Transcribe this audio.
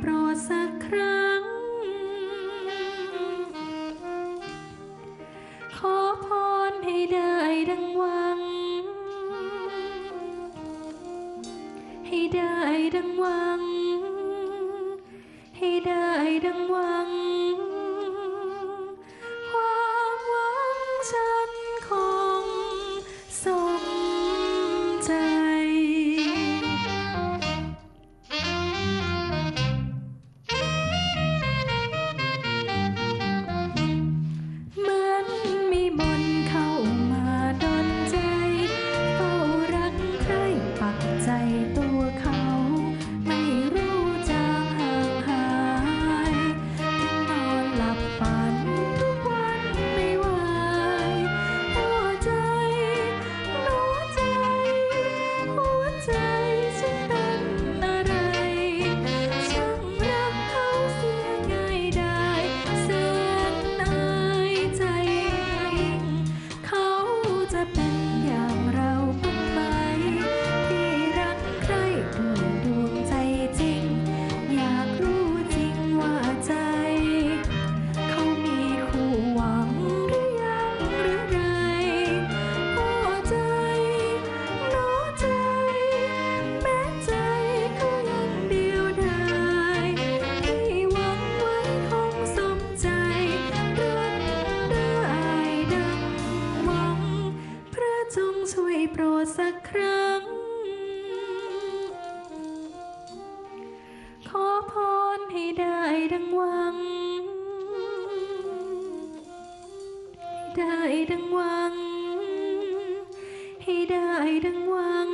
โปรดสักครั้ง ขอพรให้ได้ดังหวัง ให้ได้ดังหวัง ให้ได้ดังหวัง ช่วยโปรดสักครั้ง ขอพรให้ได้ดังหวัง ได้ดังหวัง ให้ได้ดังหวัง